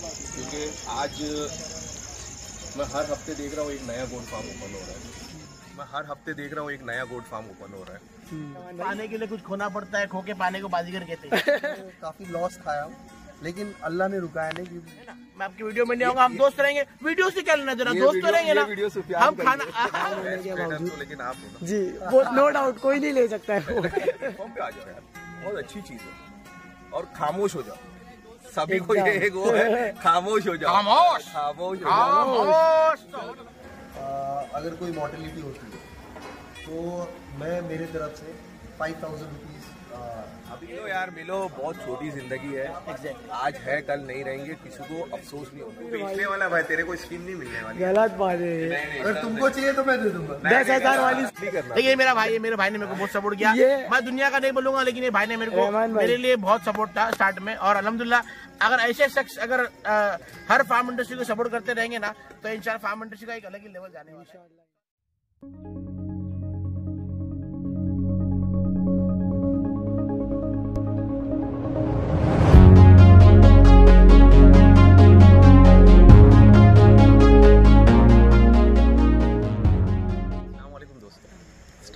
क्योंकि आज मैं हर हफ़्ते देख रहा हूँ एक नया गोड फार्म ओपन हो रहा है। मैं हर हफ़्ते देख रहा हूँ एक नया गोड फार्म ओपन हो रहा है। पाने के लिए कुछ खोना पड़ता है खो के पाने को बाजीगर कहते हैं। काफ़ी लॉस खाया हूँ लेकिन अल्लाह ने रुकाया नहीं क्योंकि मैं आपकी वीडियो में नहीं आऊँगा हम दोस्त रहेंगे। वीडियो से क्या लेना जरा दोस्त तो रहेंगे ना? हम खाना तो लेकिन आप जी वो नो डाउट कोई नहीं ले सकता है। वो प्लेटफॉर्म पे आ जाओ यार बहुत अच्छी चीज़ है। और खामोश हो जाओ। सभी को ये एक वो है खामोश हो जाओ। खामोश! खामोश हो जाओ। अगर कोई मॉडलिटी होती है तो मैं मेरे तरफ़ से फाइव थाउज़ेंड रुपीज़ अभी मिलो यार मिलो बहुत छोटी ज़िंदगी है। आज है कल नहीं रहेंगे किसी को अफसोस नहीं होगा बेचने वाला भाई तेरे को स्कीम नहीं मिलने वाली। गलत बात है अगर तुमको चाहिए तो मैं दे दूँगा। दस हज़ार वाली नहीं करना। देखिए मेरा भाई है मेरे भाई ने मेरे को बहुत सपोर्ट किया। मैं दुनिया का नहीं बोलूँगा लेकिन ये भाई ने मेरे को मेरे लिए बहुत सपोर्ट था स्टार्ट में। और अलहमदुल्ला अगर ऐसे शख्स अगर हर फार्म इंडस्ट्री को सपोर्ट करते रहेंगे ना तो इंशाल्लाह फार्म इंडस्ट्री का एक अलग ही लेवल जाने वाला है।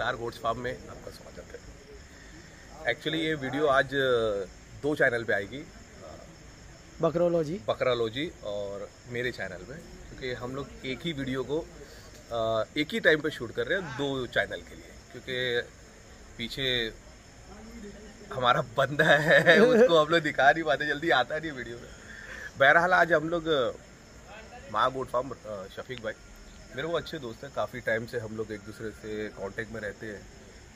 स्टार गोड्स फार्म में आपका स्वागत है। एक्चुअली ये वीडियो आज दो चैनल पे आएगी। बकरोलॉजी बकरालोजी और मेरे चैनल पे क्योंकि हम लोग एक ही वीडियो को एक ही टाइम पे शूट कर रहे हैं दो चैनल के लिए। क्योंकि पीछे हमारा बंदा है उसको हम लोग दिखा नहीं पाते जल्दी आता नहीं वीडियो में। बहरहाल आज हम लोग माँ गोड फार्म शफीक भाई मेरे वो अच्छे दोस्त हैं, काफ़ी टाइम से हम लोग एक दूसरे से कांटेक्ट में रहते हैं।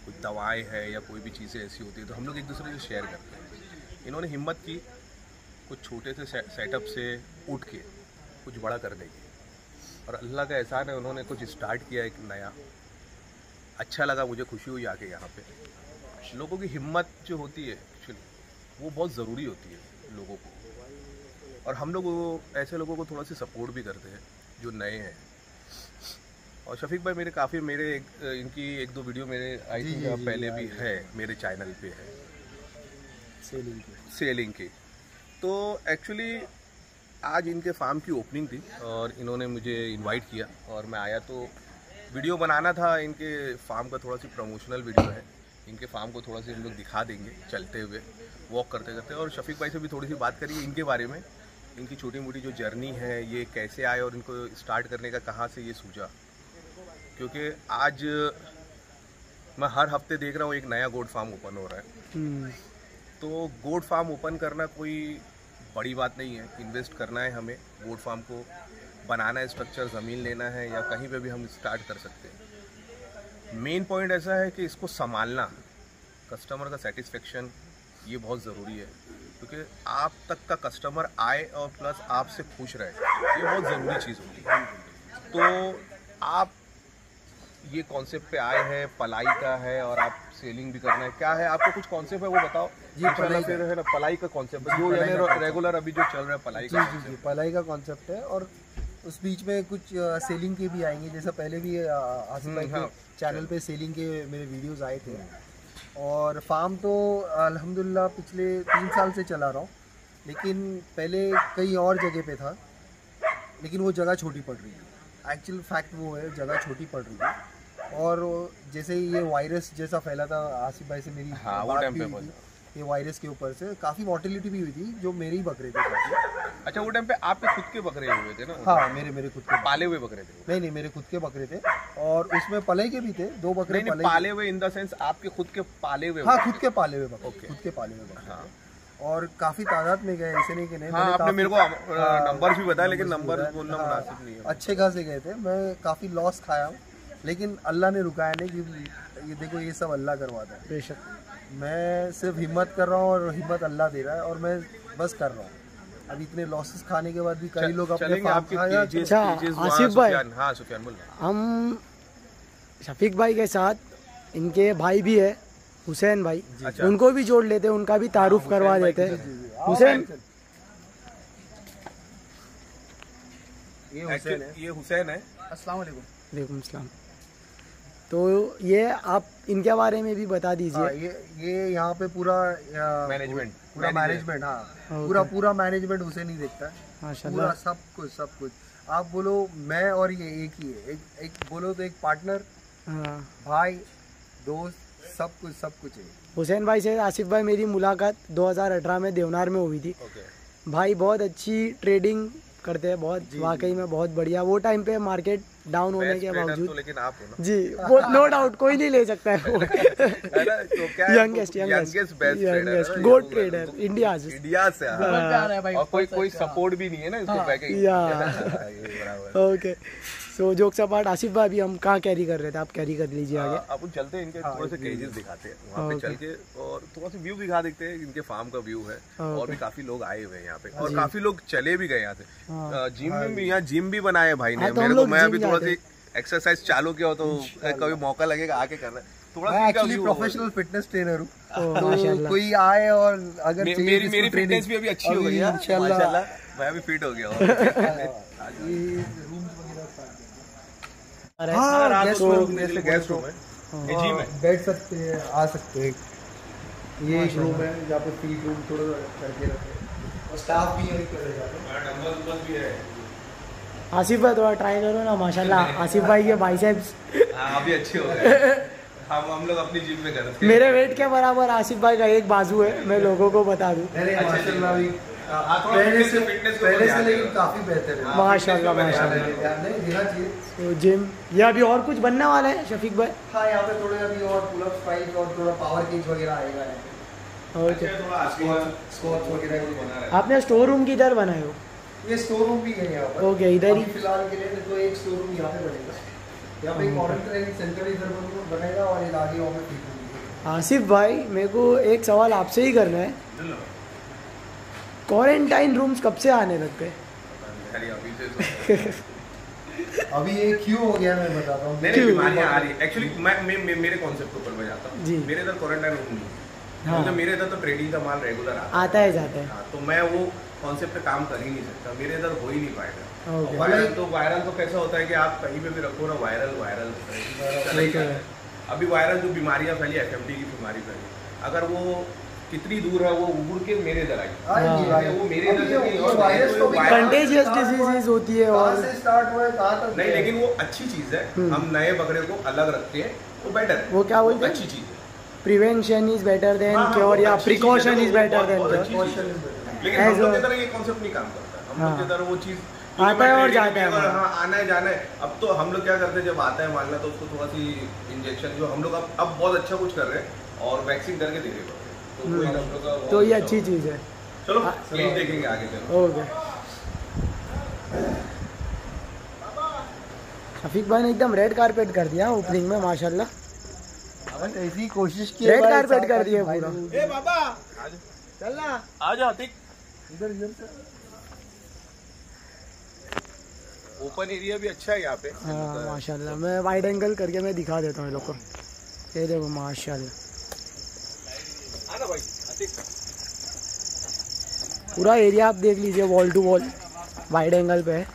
कुछ दवाएँ हैं या कोई भी चीज़ें ऐसी होती है तो हम लोग एक दूसरे से शेयर करते हैं। इन्होंने हिम्मत की, कुछ छोटे से सेटअप से उठ के कुछ बड़ा करने की। और अल्लाह का एहसान है, उन्होंने कुछ स्टार्ट किया एक नया। अच्छा लगा, मुझे खुशी हुई आके यहाँ पे। लोगों की हिम्मत जो होती है एक्चुअली वो बहुत ज़रूरी होती है लोगों को। और हम लोग ऐसे लोगों को थोड़ा सा सपोर्ट भी करते हैं, जो नए हैं। और शफीक भाई मेरे काफ़ी मेरे एक, इनकी एक दो वीडियो मेरे आई थिंक पहले भी है। है मेरे चैनल पे है। सेलिंग की। सेलिंग की। तो एक्चुअली आज इनके फार्म की ओपनिंग थी और इन्होंने मुझे इनवाइट किया और मैं आया तो वीडियो बनाना था इनके फार्म का थोड़ा सी प्रमोशनल वीडियो है। इनके फार्म को थोड़ा सा हम लोग दिखा देंगे चलते हुए वॉक करते करते। और शफीक भाई से भी थोड़ी सी बात करिए इनके बारे में। इनकी छोटी मोटी जो जर्नी है ये कैसे आए और इनको स्टार्ट करने का कहाँ से ये सूझा? क्योंकि आज मैं हर हफ़्ते देख रहा हूँ एक नया गोड फार्म ओपन हो रहा है। हम्म, तो गोड फार्म ओपन करना कोई बड़ी बात नहीं है। इन्वेस्ट करना है हमें। गोड फार्म को बनाना है स्ट्रक्चर ज़मीन लेना है या कहीं पे भी हम स्टार्ट कर सकते हैं। मेन पॉइंट ऐसा है कि इसको संभालना कस्टमर का सेटिस्फेक्शन ये बहुत ज़रूरी है। क्योंकि आप तक का कस्टमर आए और प्लस आपसे खुश रहे ये बहुत ज़रूरी चीज़ होती है। तो आप ये कॉन्सेप्ट पे आए हैं पलाई का है और आप सेलिंग भी करना है। क्या है? आपका कुछ कॉन्सेप्ट है वो बताओ? जी, इंशाल्लाह पलाई फिर है ना पलाई का कॉन्सेप्ट है। जो यानी रेगुलर अभी जो चल रहा है पलाई का जी जी पलाई का कॉन्सेप्ट है और उस बीच में कुछ सेलिंग के भी आएँगे। जैसा पहले भी आसिफ भाई के हाँ। चैनल पे सेलिंग के मेरे वीडियोस आए थे। और फार्म तो अल्हम्दुलिल्लाह पिछले तीन साल से चला रहा हूँ। लेकिन पहले कई और जगह पे था। लेकिन वो जगह छोटी पड़ रही है। एक्चुअल फैक्ट वो है जगह छोटी पड़ रही थी और जैसे ही ये वायरस जैसा फैला था आसिफ भाई से मेरी हाँ, वो टाइम पे ये वायरस के ऊपर से काफ़ी मॉर्टेलिटी भी हुई थी जो मेरे ही बकरे थे अच्छा वो टाइम पे आपके खुद के बकरे हुए थे ना? हाँ मेरे मेरे खुद के पाले हुए बकरे थे नहीं नहीं मेरे खुद के बकरे थे और उसमें पले के भी थे दो बकरे नहीं नहीं पाले हुए इन द सेंस आपके खुद के पाले हुए हाँ खुद के पाले हुए बकरे खुद के पाले हुए बकरे हाँ। और काफ़ी तादाद में गए ऐसे नहीं कि नहीं हाँ आपने मेरे को हाँ, नंबर भी बताया लेकिन numbers नंबर बोलना हाँ, मुनासिब नहीं है। अच्छे खासे गए थे मैं काफ़ी लॉस खाया हूँ। लेकिन अल्लाह ने रुकाया नहीं क्योंकि ये देखो ये सब अल्लाह करवाता है। बेशक। मैं सिर्फ़ हिम्मत कर रहा हूँ और हिम्मत अल्लाह दे रहा है और मैं बस कर रहा हूँ। अब इतने लॉसेस खाने के बाद भी कई लोग अपने अच्छा, आसिफ भाई। हाँ सुफियान बोल रहा हम शफीक भाई के साथ इनके भाई भी है हुसैन भाई। अच्छा। उनको भी जोड़ लेते उनका भी तारुफ करवा देते हुसैन। ये है। हुसैन है। ये हुसैन है। अस्सलाम वालेकुम वालेकुम सलाम। तो ये आप इनके बारे में भी बता हाँ, दीजिए ये ये यहाँ पे पूरा मैनेजमेंट पूरा मैनेजमेंट हाँ। पूरा पूरा मैनेजमेंट उसे नहीं देखता। है पूरा सब कुछ सब कुछ। आप बोलो मैं और ये एक ही है। एक एक बोलो तो एक पार्टनर हाँ। भाई दोस्त सब कुछ सब कुछ है। हुसैन भाई से आसिफ भाई मेरी मुलाकात 2018 में देवनार में हुई थी। ओके भाई बहुत अच्छी ट्रेडिंग करते हैं बहुत। वाकई में बहुत बढ़िया। वो टाइम पे मार्केट डाउन होने के बावजूद तो लेकिन आप हो ना। जी वो नो डाउट कोई नहीं ले सकता है वो। है youngest youngest youngest goat trader India से। इंडिया से हाँ। है और कोई कोई अच्छा। सपोर्ट भी नहीं है ना इसको पैकेज। बराबर ओके सो अपार्ट आसिफ भाई अभी हम कहाँ कैरी कर रहे थे? आप कैरी कर लीजिए आगे। हाँ, अपन चलते हैं इनके थोड़े से केजेस दिखाते हैं वहाँ पे चल के और थोड़ा सा व्यू दिखा देते हैं इनके फार्म का व्यू है और भी काफ़ी लोग आए हुए हैं यहाँ पे। और काफ़ी लोग चले भी गए यहाँ से। जिम में भी यहाँ जिम भी बनाए भाई ने। हाँ, तो मेरे को मैं अभी थोड़ा सी एक्सरसाइज चालू किया हो तो कभी मौका लगेगा आके करना। है थोड़ा सा एक्चुअली प्रोफेशनल फिटनेस ट्रेनर हूँ। तो कोई आए और अगर मे- मेरी मेरी फिटनेस भी अभी अच्छी हो गई है। इंशाल्लाह। मैं भी फिट हो गया हूँ ये rooms वगैरह start अरे हाँ, गेस्ट रूम है। हाँ, बैठ सकते हैं आ सकते हैं। ये एक रूम है जहाँ पे फ़ीड रूम थोड़ा करके रखे। और स्टाफ भी हैं। आसिफ भाई थोड़ा ट्राई करो ना माशाल्लाह। आसिफ भाई के बाइसेप्स हाँ अभी अच्छे हो गए। हम हम लोग अपनी जिम में करते हैं। मेरे वेट के बराबर आसिफ भाई का एक बाजू है मैं लोगों को बता दूँ। अरे अच्छा, माशाल्लाह पहले से पहले से लेकिन काफ़ी बेहतर है। माशाल्लाह माशाल्लाह। ध्यान नहीं तो जिम ये अभी और कुछ बनने वाला है शफीक भाई? हाँ यहाँ पे थोड़े अभी और पुलअप फाइट और थोड़ा पावर केज वगैरह आएगा। ओके अच्छा, थोड़ा आसमान स्क्वाट्स वगैरह भी बना रहे आपने स्टोर रूम किधर बनाए हो? ये स्टोर रूम भी है यहाँ पर। ओके, इधर ही? फ़िलहाल के लिए तो एक स्टोर रूम यहाँ पे बनेगा। यहाँ पे एक क्वारंटाइन सेंटर इधर बन- बनेगा और एक आगे वहाँ पे रूम आसिफ भाई मेरे को एक सवाल आपसे ही करना है। क्वारंटाइन रूम्स कब से आने लग गए? अभी तो- ये क्यों हो गया मैं बताता हूँ। नहीं नहीं आ रही एक्चुअली मैं मैं- मैं- मेरे कॉन्सेप्ट के ऊपर मैं जाता जी। हूँ मेरे इधर क्वारंटाइन रूम नहीं हाँ। क्योंकि मेरे इधर तो ट्रेडिंग का माल रेगुलर आता है। आता है जाता है। हाँ, तो मैं वो कॉन्सेप्ट पे काम कर ही नहीं सकता। मेरे इधर हो ही नहीं पाएगा। और वायरल तो वायरल तो कैसा होता है कि आप कहीं पे भी रखो ना वायरल वायरल ही ठीक है। अभी वायरल जो बीमारियाँ फैली एफ़ की बीमारी फैली अगर वो कितनी दूर है वो उड़ के मेरे इधर आई। हाँ। वो मेरे नहीं तो भी वायरस- कंटेजियस कहाँ होती है और स्टार्ट हुआ कहाँ तक नहीं लेकिन वो अच्छी चीज़ है। हम नए बकरे को अलग रखते हैं वो बेटर वो क्या बोलते हैं? अच्छी चीज़ है। Prevention is better than cure या प्रिकॉशन इज़ बेटर देन. लेकिन हम लोग तरह ये कॉन्सेप्ट नहीं काम करता। हम लोग हाँ। की तरह वो चीज़ आता है और जाता है हाँ आना है जाना है। अब तो हम लोग क्या करते हैं जब आता है मानना तो उसको थोड़ा सी इंजेक्शन जो हम लोग अब अब बहुत अच्छा कुछ कर रहे हैं और वैक्सीन करके दे रहे हैं। तो ये अच्छा चीज़ है। चलो देखेंगे आगे चलो। ओके। शफीक भाई ने एकदम रेड कारपेट कर दिया ओपनिंग में माशाल्लाह। बस ऐसी कोशिश की रेड कारपेट कर दिया पूरा। ए बाबा! चलना। आ जा ठीक इधर इधर ओपन एरिया भी अच्छा है यहाँ पे। हाँ माशाल्लाह। मैं वाइड एंगल करके मैं दिखा देता हूँ लोग को। ये देखो माशाल्लाह। पूरा एरिया आप देख लीजिए wall to wall wide angle पे है।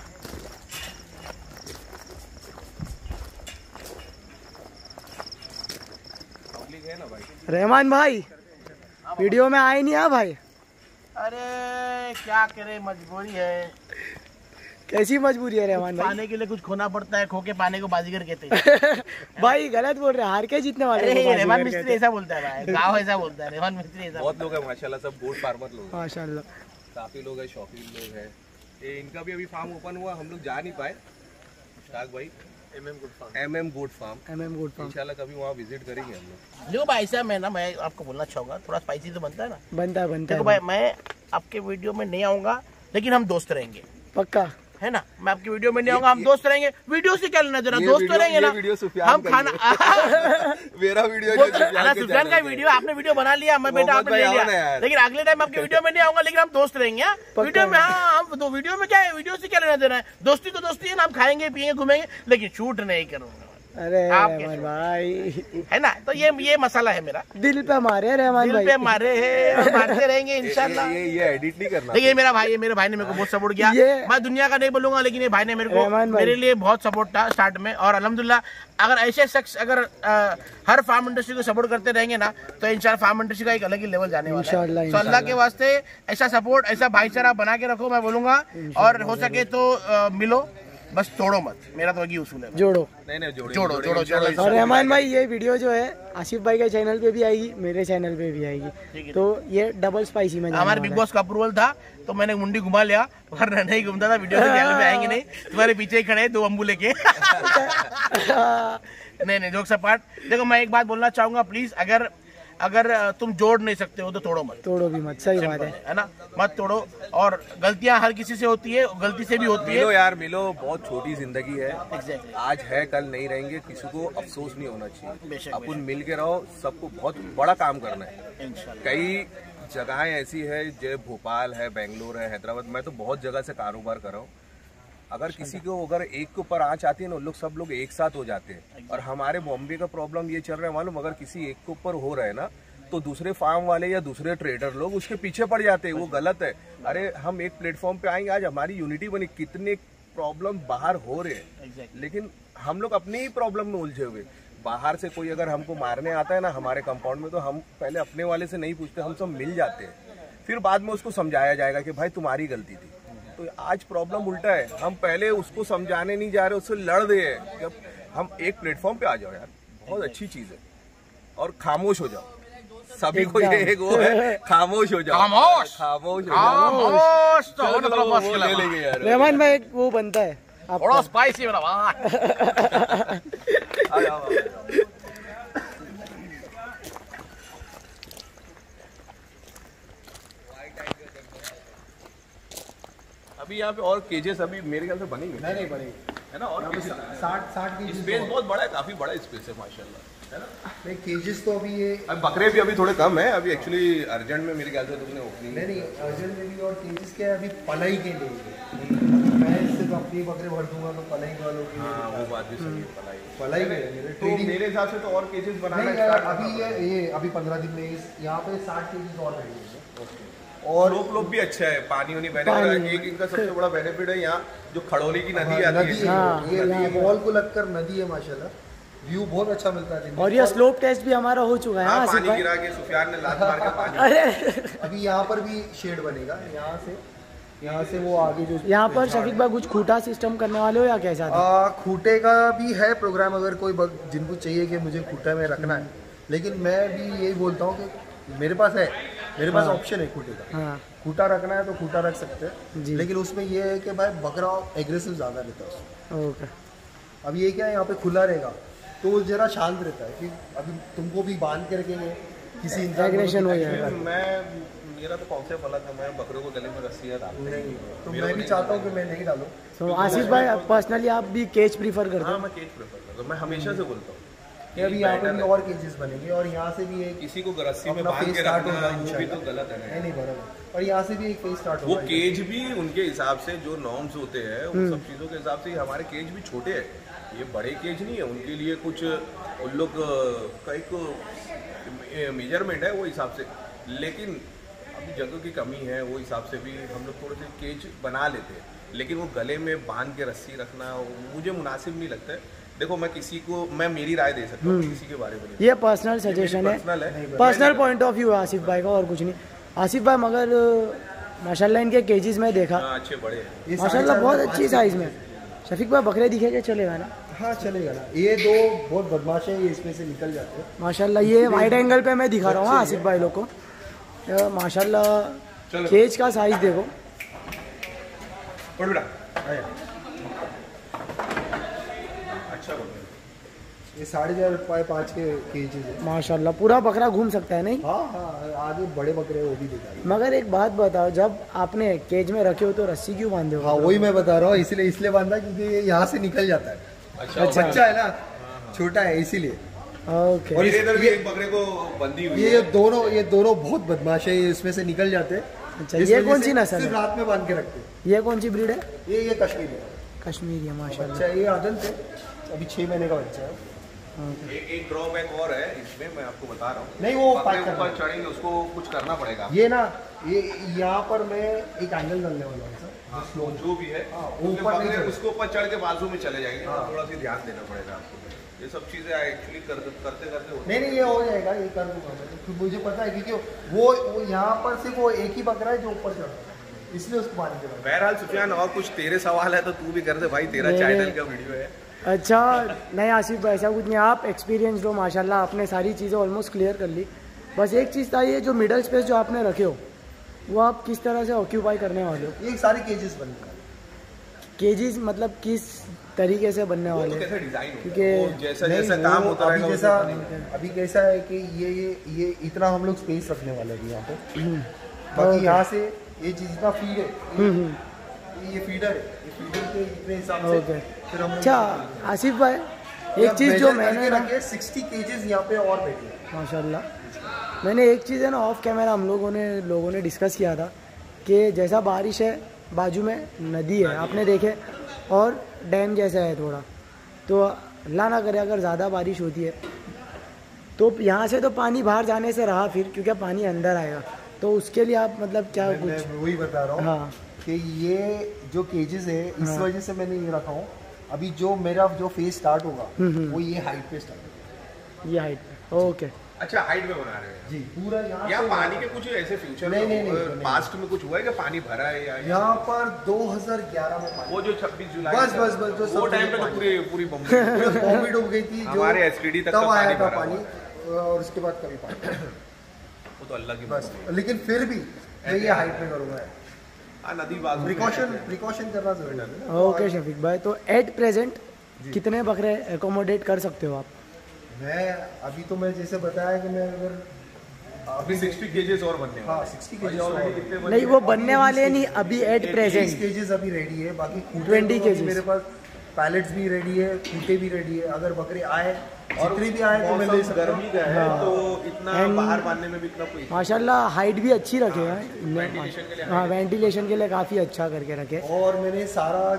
रहमान भाई वीडियो में आए नहीं आ भाई? अरे क्या करे मजबूरी है। कैसी मजबूरी है रहमान भाई? पाने के लिए कुछ खोना पड़ता है खो के पाने को बाजीगर कहते हैं। भाई गलत बोल रहे हैं हार के जीतने वाले रेहमान मिस्त्री ऐसा बोलता है भाई गाँव ऐसा बोलता है रेहमान मिस्त्री ऐसा बहुत लोग हैं माशाल्लाह सब गोट फार्मर लोग हैं माशाल्लाह। काफ़ी लोग हैं शौकीन लोग हैं। ये इनका भी अभी फार्म ओपन हुआ हम लोग जा नहीं पाए। मुश्ताक भाई M M good farm M M good farm इंशाल्लाह कभी वहाँ विज़िट करेंगे हम लोग। देखो भाई ऐसा मैं ना मैं आपको बोलना चाहूँगा थोड़ा स्पाइसी तो बनता है ना? बनता है बनता देखो है। भाई मैं आपके वीडियो में नहीं आऊँगा लेकिन हम दोस्त रहेंगे। पक्का? है ना? मैं आपकी वीडियो में नहीं आऊँगा हम दोस्त रहेंगे। वीडियो से क्या लेना जरा दोस्त तो रहेंगे ना। वीडियो हम खाना मेरा वीडियो तो सुफियान के वीडियो आपने वीडियो बना लिया मैं बेटा आपने ले लिया। लेकिन अगले टाइम आपकी वीडियो में नहीं आऊँगा लेकिन हम दोस्त रहेंगे हाँ? वीडियो में हाँ हम दो वीडियो में क्या है? वीडियो से क्या लेना देना है? दोस्ती तो दोस्ती है ना हम खाएँगे पियेंगे घूमेंगे लेकिन शूट नहीं करूँगा। अरे रहमान भाई। है ना? तो ये ये मसाला है मेरा। दिल पे मारे रहमान दिल भाई। पे मारे हैं मारते रहेंगे इंशाल्लाह। ये ये एडिट नहीं करना। देखिए ये मेरा भाई है मेरे भाई ने मेरे को बहुत सपोर्ट किया। मैं दुनिया का नहीं बोलूँगा लेकिन ये भाई ने मेरे को मेरे लिए बहुत सपोर्ट था स्टार्ट में। और अल्हम्दुलिल्लाह अगर ऐसे शख्स अगर अ, हर फार्म इंडस्ट्री को सपोर्ट करते रहेंगे ना तो इंशाल्लाह फार्म इंडस्ट्री का एक अलग ही लेवल जाने वाला है। तो अल्लाह के वास्ते ऐसा सपोर्ट ऐसा भाईचारा बना के रखो मैं बोलूँगा। और हो सके तो मिलो। बस तोड़ो मत मेरा तो वही उसूल है जोड़ो। नहीं नहीं जोड़ो, जोड़ेंगे, जोड़ो, जोड़ो। इंशाल्लाह। और रहमान भाई ये वीडियो जो है आसिफ भाई के चैनल पे भी आएगी मेरे चैनल पे भी आएगी। तो ये डबल स्पाइसी में हमारे बिग बॉस का अप्रूवल था तो मैंने मुंडी घुमा लिया वरना नहीं घूमता था वीडियो चैनल पे आएँगे नहीं। तुम्हारे पीछे ही खड़े हैं दो अम्बू लेके। नहीं नहीं जोक पार्ट देखो मैं एक बात बोलना चाहूँगा प्लीज़ अगर अगर तुम जोड़ नहीं सकते हो तो तोड़ो मत। तोड़ो भी मत सही बात है। है ना? मत तोड़ो। और गलतियाँ हर किसी से होती है गलती से भी होती मिलो है। मिलो यार मिलो। बहुत छोटी ज़िंदगी है। Exactly. आज है कल नहीं रहेंगे। किसी को अफसोस नहीं होना चाहिए। अपन मिल के रहो। सबको बहुत बड़ा काम करना है। कई जगहें ऐसी है जो भोपाल है बेंगलोर है हैदराबाद। मैं तो बहुत जगह से कारोबार कर रहा हूँ। अगर किसी को अगर एक के ऊपर आँच आती है ना लोग सब लोग एक साथ हो जाते हैं। और हमारे बॉम्बे का प्रॉब्लम ये चल रहा है मालूम? अगर किसी एक के ऊपर हो रहा है ना तो दूसरे फार्म वाले या दूसरे ट्रेडर लोग उसके पीछे पड़ जाते हैं वो गलत है। अरे हम एक प्लेटफॉर्म पे आएँगे आज हमारी यूनिटी बनी कितने प्रॉब्लम बाहर हो रहे हैं। लेकिन हम लोग अपने ही प्रॉब्लम में उलझे हुए। बाहर से कोई अगर हमको मारने आता है ना हमारे कंपाउंड में तो हम पहले अपने वाले से नहीं पूछते हम सब मिल जाते हैं। फिर बाद में उसको समझाया जाएगा कि भाई तुम्हारी गलती थी। तो आज प्रॉब्लम उल्टा है। हम पहले उसको समझाने नहीं जा रहे उससे लड़ रहे हैं। अब हम एक प्लेटफॉर्म पे आ जाओ यार बहुत अच्छी चीज़ है। और खामोश हो जाओ। सभी को ये एक वो है खामोश हो जाओ। खामोश? खामोश हो जाओ। खामोश तो के ले लेंगे यार। रहमान भाई एक वो बनता है थोड़ा स्पाइसी मेरा भाई आ जाओ, आ जाओ। अभी यहाँ पे और केजेस अभी मेरे ख्याल से बनेंगे नहीं। नहीं पड़ेगी है। ना? और साठ साठ की स्पेस बहुत बड़ा है काफ़ी बड़ा स्पेस है माशाल्लाह। है ना? नहीं केजेस तो अभी ये अब बकरे भी अभी थोड़े कम है अभी एक्चुअली अर्जेंट में मेरे ख्याल से तुमने ओपनिंग नहीं नहीं अर्जेंट में भी और केजेस के अभी पलाई के लिए। मैं तो अपनी बकरे भर दूँगा तो पलाई वालों के हाँ वो बात भी सही है पलाई। पलाई में मेरे तो मेरे हिसाब से तो और केजेस बनाना अभी ये ये अभी पंद्रह दिन में यहाँ पे साठ केजेस और रहेंगे और लोप लोप भी अच्छा है पानी वानी बहने पानी। है। एक इनका सबसे बड़ा बेनिफिट है यहाँ जो खड़ोली की नदी हाँ, आती नदी है। है ये। मॉल को लगकर नदी है माशाल्लाह। व्यू बहुत अच्छा मिलता है और ये स्लोप टेस्ट भी हमारा हो चुका है हाँ हाँ, पानी गिरा के सुफियान ने लात मार के पानी। अरे। अभी यहाँ पर भी शेड बनेगा यहाँ से यहाँ से वो आगे जो यहाँ पर शफीक भाई कुछ खूटा सिस्टम करने वाले हो या कैसा था? आ, खूटे का भी है प्रोग्राम अगर कोई जिनको चाहिए कि मुझे खूटा में रखना है। लेकिन मैं भी यही बोलता हूँ कि मेरे पास है मेरे पास ऑप्शन है खूटे का। हाँ। खूटा रखना है तो खूटा रख सकते हैं। जी। लेकिन उसमें ये है कि भाई बकरा एग्रेसिव ज़्यादा रहता है उसमें। ओके। अब ये क्या है यहाँ पे खुला रहेगा। तो वो जरा शांत रहता है कि अभी तुमको भी बाँध के रखेंगे किसी इंसान तो हो जाएगा। मैं मेरा तो कॉन्सेप्ट अलग है मैं बकरे को गले में रस्सियाँ डालता नहीं तो मैं भी चाहता हूँ कि मैं नहीं डालूँ। तो आसिफ भाई पर्सनली आप भी केच प्रीफर करते हाँ हो? मैं केज प्रेफर करता हूँ। मैं हमेशा से बोलता हूँ। कि अभी यहाँ पे भी और केजेस बनेंगे और यहाँ से भी एक किसी को में बाँध के स्टार्ट रखना होगा वो भी तो गलत है नहीं नहीं बराबर। और यहाँ से भी एक स्टार्ट वो केज भी उनके हिसाब से जो नॉर्म्स होते हैं उन सब चीज़ों के हिसाब से हमारे केज भी छोटे हैं। ये बड़े केज नहीं है उनके लिए कुछ उन लोग का एक मेज़रमेंट है वो हिसाब से। लेकिन अभी जगह की कमी है वो हिसाब से भी हम लोग थोड़े से केज बना लेते हैं। लेकिन वो गले में बाँध के रस्सी रखना मुझे मुनासिब नहीं लगता है। देखो मैं किसी को मैं मेरी राय दे सकता हूँ किसी के बारे में ये पर्सनल सजेशन है। पर्सनल पॉइंट ऑफ़ व्यू है आसिफ भाई का और कुछ नहीं। आसिफ भाई मगर माशाल्लाह इनके केजीज में देखा। हाँ अच्छे बड़े हैं। माशाल्लाह बहुत अच्छी साइज़ में। शफीक भाई बकरे दिखेगा चलेगा ना? हाँ चलेगा ना। ये दो बहुत बदमाश है ये इसमें से निकल जाते हैं। माशाल्लाह ये वाइड एंगल पे मैं दिखा रहा हूँ हाँ, आसिफ भाई लोग को। माशाल्लाह केज का साइज़ देखो। ये साढ़े चार बाय पाँच के है। माशाल्लाह पूरा बकरा घूम सकता है नहीं? हाँ हाँ आगे बड़े बकरे वो भी दिखाई। मगर एक बात बताओ जब आपने केज में रखे हो तो रस्सी क्यों बांधे हो? हाँ वही मैं बता रहा हूँ इसलिए इसलिए बांधा क्योंकि ये यहाँ से निकल जाता है। अच्छा अच्छा। बच्चा है ना छोटा है इसीलिए। ओके। और इधर भी एक बकरे को बंदी हुई ये दोनों ये दोनों बहुत बदमाश है इसमें से निकल जाते हैं। अच्छा, ये कौन सी नस्ल है? रात में बाँध के रखते हैं। ये कौन सी ब्रीड है? ये ये कश्मीरी है। कश्मीरी है माशाल्लाह। अच्छा ये आदत है। अभी छः महीने का बच्चा है। एक एक ड्रॉबैक और है इसमें मैं आपको बता रहा हूँ। नहीं, वो ऊपर चढ़ेंगे उसको कुछ करना पड़ेगा। ये ना ये यहाँ पर मैं एक एंगल डालने वाला हूँ हाँ, जो भी है हाँ, ऊपर उसके ऊपर चढ़ के बाजू में चले जाएँगे हाँ। थोड़ा सा ध्यान देना पड़ेगा आपको। ये सब चीज़ें एक्चुअली कर, करते करते होते नहीं नहीं ये हो जाएगा ये कर दूँगा मैं। तो मुझे पता है क्योंकि वो वो यहाँ पर सिर्फ़ वो एक ही बकरा है जो ऊपर चढ़ रहा है। इसलिए उसको पानी बहरहाल सुफियान और कुछ तेरे सवाल है तो तू भी कर दे। भाई तेरा चैनल का वीडियो है। अच्छा नहीं आसिफ भाई ऐसा कुछ नहीं आप एक्सपीरियंस हो माशाल्लाह आपने सारी चीज़ें ऑलमोस्ट क्लियर कर ली। बस एक चीज़ था ये जो मिडल स्पेस जो आपने रखे हो वो आप किस तरह से ऑक्यूपाई करने वाले हो? ये सारे केजेस बन गए। केजीज मतलब किस तरीके से बनने तो वाले? कैसे डिज़ाइन होता क्योंकि- जैसा जैसा काम होता अभी जैसा अभी कैसा है कि ये ये ये इतना हम लोग स्पेस रखने वाले हैं यहाँ पे। बाकी यहाँ से ये चीज़ इतना फ़ीड है। हम्म, हम्म, ये फीडर है। ओके। अच्छा आसिफ भाई एक चीज़ जो मैंने रखे सिक्सटी केजेस यहाँ पे और बैठे माशाल्लाह। मैंने एक चीज़ है ना ऑफ़ कैमरा हम लोगों ने लोगों ने डिस्कस किया था कि जैसा बारिश है बाजू में नदी है आपने देखे और डैम जैसा है थोड़ा। तो अल्लाह ना करे अगर ज़्यादा बारिश होती है तो यहाँ से तो पानी बाहर जाने से रहा फिर क्योंकि पानी अंदर आएगा। तो उसके लिए आप मतलब क्या कुछ वही बता रहा हूँ। हाँ। कि ये जो केजेस है इस हाँ। वजह से मैंने ये रखा हूँ। अभी जो मेरा जो फेस स्टार्ट होगा हम्म, हम्म। वो ये हाइट पे स्टार्ट होगा। ये हाइट पे। ओके अच्छा हाइट में बना रहे हैं। जी पूरा यहाँ या पानी के कुछ ऐसे फ्यूचर नहीं, नहीं, नहीं। पास्ट में कुछ हुआ है कि पानी भरा है या यहाँ पर 2011 में पानी। वो जो 26 जुलाई बस, बस, बस, जो वो सब टाइम पे तो पूरी पूरी बॉम्बे डूब गई थी जो हमारे STD तक तब आया पानी था पानी। और उसके बाद कभी पानी। वो तो अल्लाह की बस लेकिन फिर भी मैं ये हाइट में करूँगा। प्रिकॉशन प्रिकॉशन करना ज़रूरी ओके शफीक भाई तो एट प्रेजेंट कितने बकरे एकोमोडेट कर सकते हो आप? मैं अभी तो मैं जैसे बताया कि मैं अगर अभी 60 केजेस और बनने हाँ। वाले 60 केजेस Already कितने बने? नहीं वो बनने वाले नहीं अभी एट प्रेजेंट केजेस अभी रेडी है बाकी खूंटे 20 तो अभी cages। मेरे पास पैलेट्स भी रेडी है खूंटे भी रेडी है। अगर बकरे आए और भी आए तो मैं ले गर्मी का है हाँ। तो इतना बाहर बांधने में भी इतना कोई माशाल्लाह हाइट भी अच्छी रखे हैं। हाँ वेंटिलेशन के लिए काफ़ी अच्छा करके रखे। और मैंने सारा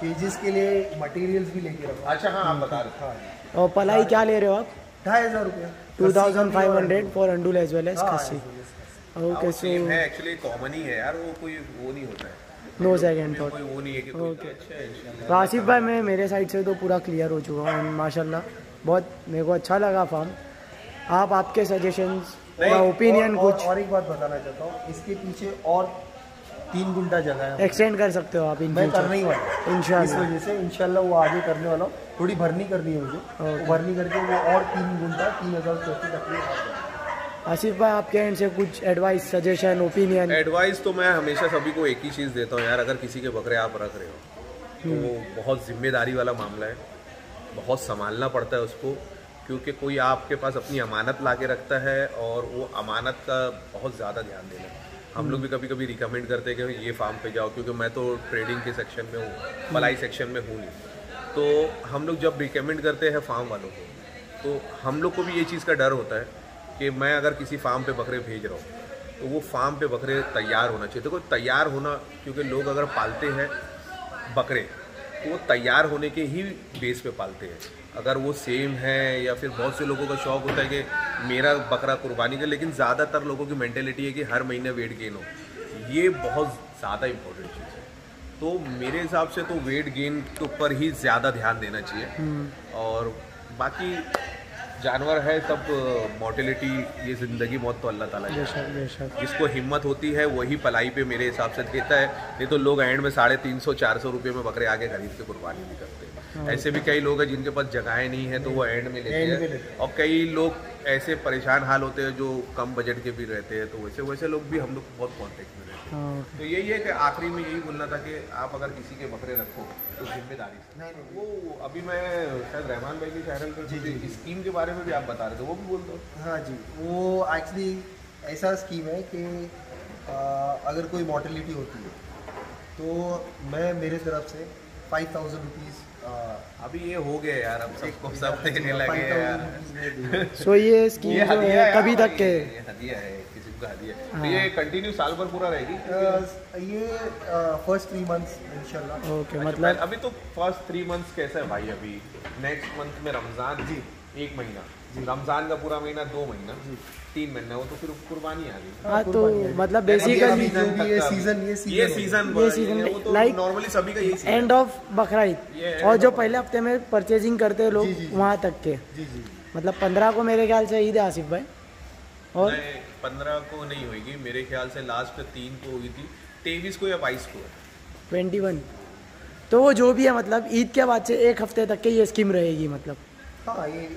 केजेस के लिए मटेरियल्स भी लेके रखा। अच्छा हाँ आप बता रहे हाँ। और पलाई क्या ले रहे हो आप? ढाई हज़ार रुपया। Two thousand five hundred for अंडूल as well as हाँ, खस्सी हाँ, ओके सो है एक्चुअली कॉमन ही है यार वो कोई वो नहीं होता है। नो सेकेंड थॉट कोई वो नहीं है कि कोई Okay. है इंशाल्लाह। तो आसिफ भाई मैं मेरे साइड से तो पूरा क्लियर हो चुका हूँ माशाल्लाह। बहुत मेरे को अच्छा लगा फार्म आप आपके सजेशंस या ओपिनियन कुछ और, और एक बात बताना चाहता हूँ इसके पीछे और तीन गुंटा जगह है। एक्सटेंड कर सकते हो आप इन मैं करने ही वाला हूँ। इस वजह से इंशाल्लाह वो आगे करने वाला हूँ। थोड़ी भरनी करनी है मुझे। Okay. भरनी करके वो और तीन गुंटा तीन हज़ार अपने हाथ आसिफ भाई आपके एंड से कुछ एडवाइस सजेशन ओपिनियन एडवाइस तो मैं हमेशा सभी को एक ही चीज़ देता हूँ यार अगर किसी के बकरे आप रख रहे हो तो वो बहुत ज़िम्मेदारी वाला मामला है। बहुत संभालना पड़ता है उसको क्योंकि कोई आपके पास अपनी अमानत ला के रखता है और वो अमानत का बहुत ज़्यादा ध्यान देना है। हम लोग भी कभी कभी रिकमेंड करते हैं कि ये फार्म पे जाओ क्योंकि मैं तो ट्रेडिंग के सेक्शन में हूँ मलाई सेक्शन में हूँ नहीं। तो हम लोग जब रिकमेंड करते हैं फार्म वालों को तो हम लोग को भी ये चीज़ का डर होता है कि मैं अगर किसी फार्म पे बकरे भेज रहा हूँ तो वो फार्म पे बकरे तैयार होना चाहिए। देखो तैयार होना क्योंकि लोग अगर पालते हैं बकरे तो वो तैयार होने के ही बेस पे पालते हैं। अगर वो सेम है या फिर बहुत से लोगों का शौक होता है कि मेरा बकरा कुर्बानी का लेकिन ज़्यादातर लोगों की मैंटेलिटी है कि हर महीने वेट गेन हो। ये बहुत ज़्यादा इम्पोर्टेंट चीज़ है। तो मेरे हिसाब से तो वेट गेन के ऊपर ही ज़्यादा ध्यान देना चाहिए। और बाकी जानवर है सब मोर्टेलिटी ये ज़िंदगी मौत तो अल्लाह ताला बेशक बेशक। जिसको हिम्मत होती है वही पलाई पे मेरे हिसाब से देता है। नहीं तो लोग एंड में साढ़े तीन सौ चार सौ रुपये में बकरे आगे खरीद के कुर्बानी भी करते हैं। ऐसे भी कई लोग हैं जिनके पास जगहें नहीं है तो वो एंड में लेते हैं। और कई लोग ऐसे परेशान हाल होते हैं जो कम बजट के भी रहते हैं तो वैसे वैसे लोग भी हम लोग बहुत कॉन्टेक्ट में हैं हाँ तो यही है कि आखिरी में यही बोलना था कि आप अगर किसी के बकरे रखो तो ज़िम्मेदारी से। नहीं, नहीं। वो अभी मैं शायद रहमान भाई के चैनल पर जी, जी। स्कीम के बारे में भी आप बता रहे थे वो भी बोल दो। हाँ जी वो एक्चुअली ऐसा स्कीम है कि आ, अगर कोई मॉर्टेलिटी होती है तो मैं मेरे तरफ़ से फाइव थाउज़ेंड रुपीज़ अभी ये हो गया यार अब सबको सब देने लगे यार। सो ये स्कीम जो है कभी तक के ये- ये हदिया है। गा दिया तो हाँ। ये कंटिन्यू साल भर पूरा रहेगी? ये फ़र्स्ट थ्री मंथ्स इंशाल्लाह ओके मतलब अभी तो फ़र्स्ट थ्री मंथ्स कैसा है भाई अभी? नेक्स्ट मंथ में रमज़ान जी एक महीना। रमज़ान का पूरा महीना दो महीना। तीन महीना वो तो फिर कुर्बानी आ गई। हाँ तो मतलब बेसिकली जो भी ये सीज़न ये सीज़न ये सीज़न ये तो like- नॉर्मली सभी का यही सीज़न एंड ऑफ़ बकराईद ये और जो पहले हफ़्ते में परचेजिंग करते हैं लोग। वहाँ तक के। जी जी। मतलब पंद्रह को मेरे ख्याल से ईद है आसिफ भाई। और? पंद्रह को नहीं होगी मेरे ख्याल से लास्ट तीन को हुई थी। तेईस को या बाईस को? Twenty one. तो वो जो भी है मतलब ईद के बाद से एक हफ़्ते तक के ये स्कीम रहेगी मतलब। हाँ ये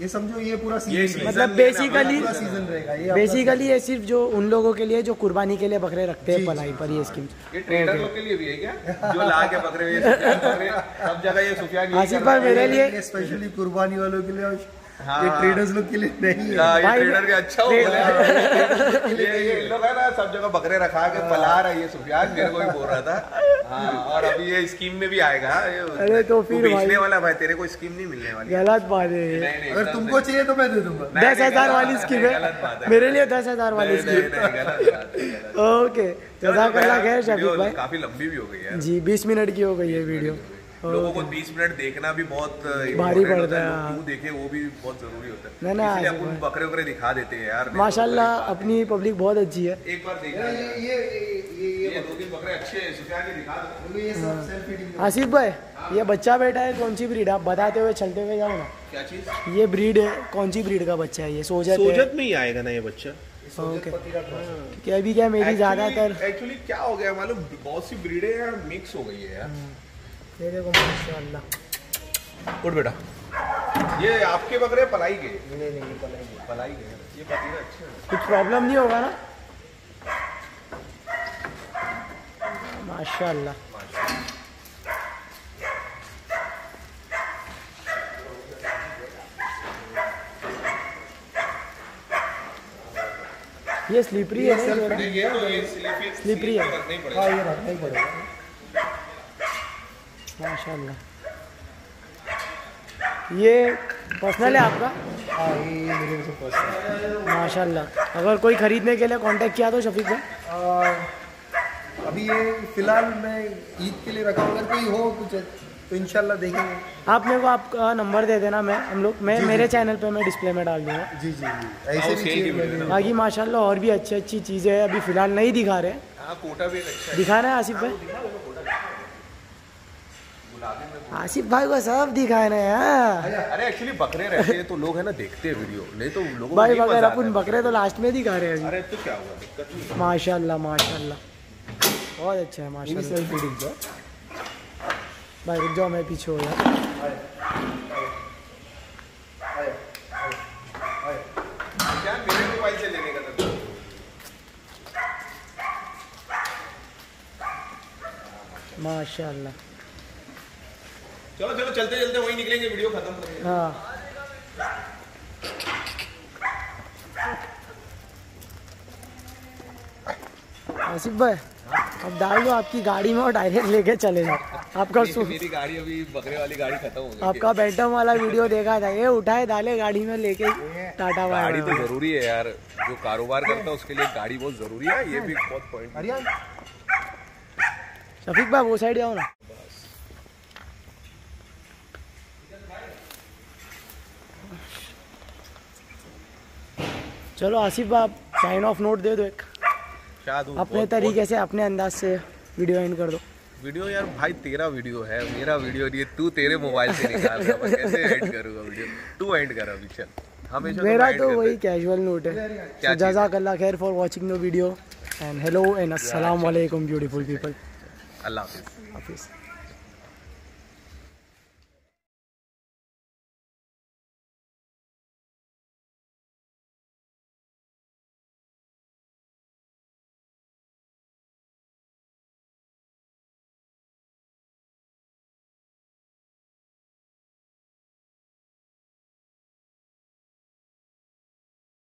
ये समझो ये पूरा ये सीज़न मतलब पूरा सीज़न रहेगा ये बेसिकली ये सिर्फ़ जो उन लोगों के लिए जो कुर्बानी के लिए बकरे रखते हैं पलाई पर ये स्कीम ये ट्रेडर लोग के लिए भी है क्या? जो ला के पकड़े सब जगह ये सुफियान आसिफ भाई मेरे लिए स्पेशली कुर्बानी वालों के लिए और हाँ। ये ट्रेडर्स लोग के लिए नहीं है। हाँ, ये ट्रेडर के अच्छा हो बोले ये ये लोग है ना सब जगह बकरे रखा के पला रहा है ये सुफियान मेरे को भी बोल रहा था। हाँ, और अभी ये स्कीम में भी आएगा। अरे तो फिर बेचने वाला भाई तेरे को स्कीम नहीं मिलने वाली। गलत बात है। अगर तुमको चाहिए तो मैं दे दूँगा। दस हज़ार वाली स्कीम है। है। मेरे लिए दस हज़ार वाली स्कीम नहीं, गलत बात है, गलत बात है। ओके जजाकल्ला खैर शफीक भाई। काफ़ी लंबी भी हो गई यार जी बीस मिनट की हो गई है वीडियो। लोगों को 20 मिनट देखना भी बहुत भारी पड़ता है, लोग हाँ। देखे वो भी बहुत ज़रूरी होता है। ना, इसलिए आसिफ अपन बकरे वकरे दिखा देते हैं यार माशाल्लाह अपनी पब्लिक बहुत अच्छी है। एक बार देखना ये ये ये दो तीन बकरे अच्छे हैं सुफियान के दिखा दो। ये ये सब सेल्फ फीडिंग आसिफ भाई ये बच्चा बेटा है कौन सी ब्रीड आप बताते हुए चलते हुए जाओ ना। क्या चीज़? ये ब्रीड है कौन सी ब्रीड का बच्चा है ये? सोजत सोजत में ही आएगा ना ये बच्चा। ओके। क्योंकि अभी क्या मेरी ज़्यादातर एक्चुअली क्या हो गया मालूम? बहुत सी ब्रीडें यार मिक्स हो गई है यार। को माशाल्लाह। उठ बेटा। ये आपके बकरे पलाई के पलाई के ये बकरे अच्छे हैं। कुछ प्रॉब्लम नहीं होगा ना? माशाल्लाह। ये स्लीपरी है ना थोड़ा? नहीं, ये तो ये है। ही पड़ेगा। हाँ ये रखना ही पड़ेगा। माशाल्लाह। ये पर्सनल है आपका? हाँ ये ये मेरे से फ़र्स्ट माशाल्लाह। अगर कोई खरीदने के लिए कांटेक्ट किया तो शफीक भाई? अभी ये फ़िलहाल मैं ईद के लिए रखा हूँ। अगर कोई हो कुछ तो इंशाल्लाह देखेंगे। आप मेरे को आपका नंबर दे देना मैं हम लोग मैं मेरे चैनल पे मैं डिस्प्ले में डाल दूँगा। जी जी जी। हाँ, ऐसे बाकी माशाल्लाह और भी अच्छी अच्छी चीज़ें हैं। अभी फ़िलहाल नहीं दिखा रहे। हाँ कोटा भी अच्छा है। दिखाना है आसिफ भाई? आसिफ भाई को सब दिखाना है हाँ। अरे एक्चुअली बकरे रहते हैं तो लोग है ना देखते हैं वीडियो नहीं तो लोगों भाई मज़ा अपन बकरे तो लास्ट में दिखा रहे हैं अरे तो क्या हुआ? दिक्कत नहीं है। माशाल्लाह माशाल्लाह। बहुत अच्छा है माशाल्लाह। सेल्फ फीडिंग का भाई रुक जाओ मैं पीछे हो का था माशाल्लाह। चलो चलो चलते चलते वहीं निकलेंगे वीडियो खत्म करेंगे। हाँ। आसिफ भाई अब डाल दो आपकी गाड़ी में और डायरेक्ट लेके चले जाओ। आपका मेरी- मेरी गाड़ी अभी बकरे वाली गाड़ी खत्म हो गई आपका बैंटम वाला वीडियो देखा था। ये उठाए डाले गाड़ी में लेके। टाटा गाड़ी तो ज़रूरी है यार। जो कारोबार करता है उसके लिए गाड़ी बहुत ज़रूरी है। ये भी बहुत पॉइंट शफीक भाई वो साइड जाओ ना। चलो आसिफ आप साइन ऑफ़ नोट दे दो एक। अपने तरीके से अपने अंदाज से वीडियो एंड कर दो। वीडियो यार भाई तेरा वीडियो है मेरा वीडियो नहीं है तू तेरे मोबाइल से निकाल रहा है मैं कैसे एंड करूँगा वीडियो तू एंड कर अभी चल। हमेशा मेरा तो वही कैजुअल नोट है। चीज़? जजाकल्ला खैर for watching the video and hello and अस्सलाम वालेकुम ब्यूटीफुल पीपल अल्लाह हाफिज़। हाफिज़।